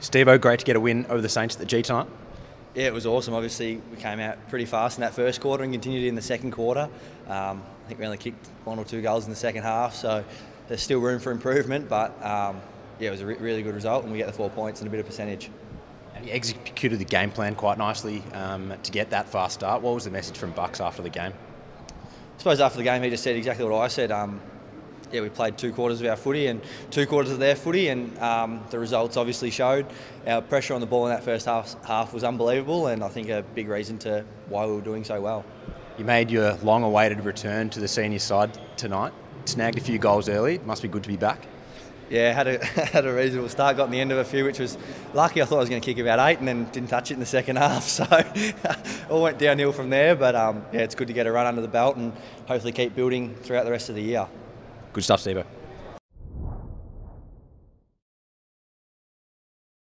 Stevo, great to get a win over the Saints at the G tonight. Yeah, it was awesome. Obviously, we came out pretty fast in that first quarter and continued in the second quarter. Um, I think we only kicked one or two goals in the second half, so there's still room for improvement. But um, yeah, it was a re- really good result, and we get the four points and a bit of percentage. And you executed the game plan quite nicely um, to get that fast start. What was the message from Bucks after the game? I suppose after the game, he just said exactly what I said. Um, yeah, we played two quarters of our footy and two quarters of their footy, and um, the results obviously showed. Our pressure on the ball in that first half, half was unbelievable, and I think a big reason to why we were doing so well. You made your long awaited return to the senior side tonight, snagged a few goals early. It must be good to be back. Yeah, had a had a reasonable start. Got in the end of a few, which was lucky. I thought I was going to kick about eight, and then didn't touch it in the second half. So all went downhill from there. But um, yeah, it's good to get a run under the belt and hopefully keep building throughout the rest of the year. Good stuff, Steve.